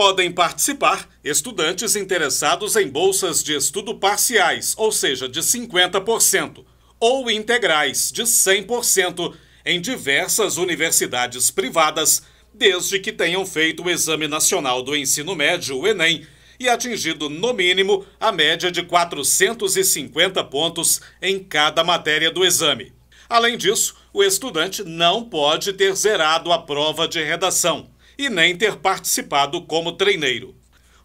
Podem participar estudantes interessados em bolsas de estudo parciais, ou seja, de 50%, ou integrais, de 100%, em diversas universidades privadas, desde que tenham feito o Exame Nacional do Ensino Médio, o Enem, e atingido, no mínimo, a média de 450 pontos em cada matéria do exame. Além disso, o estudante não pode ter zerado a prova de redação e nem ter participado como treineiro.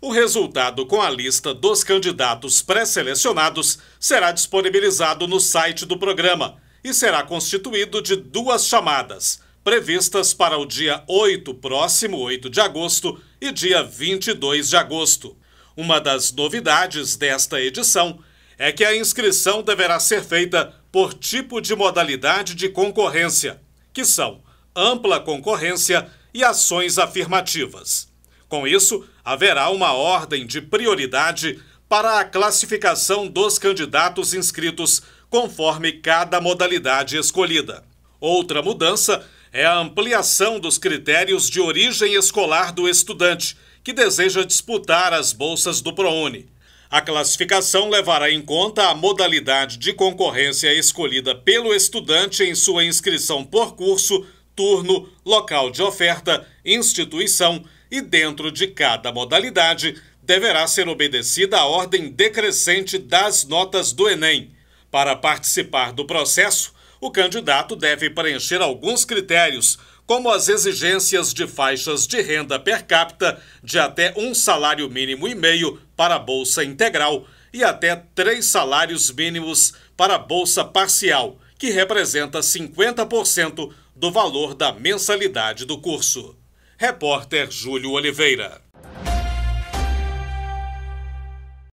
O resultado com a lista dos candidatos pré-selecionados será disponibilizado no site do programa e será constituído de duas chamadas, previstas para o dia 8, próximo 8 de agosto, e dia 22 de agosto. Uma das novidades desta edição é que a inscrição deverá ser feita por tipo de modalidade de concorrência, que são ampla concorrência e ações afirmativas. Com isso, haverá uma ordem de prioridade para a classificação dos candidatos inscritos conforme cada modalidade escolhida. Outra mudança é a ampliação dos critérios de origem escolar do estudante que deseja disputar as bolsas do ProUni. A classificação levará em conta a modalidade de concorrência escolhida pelo estudante em sua inscrição por curso, turno, local de oferta, instituição e, dentro de cada modalidade, deverá ser obedecida a ordem decrescente das notas do Enem. Para participar do processo, o candidato deve preencher alguns critérios como as exigências de faixas de renda per capita de até um salário mínimo e meio para a bolsa integral e até três salários mínimos para a bolsa parcial, que representa 50% do valor da mensalidade do curso. Repórter Júlio Oliveira.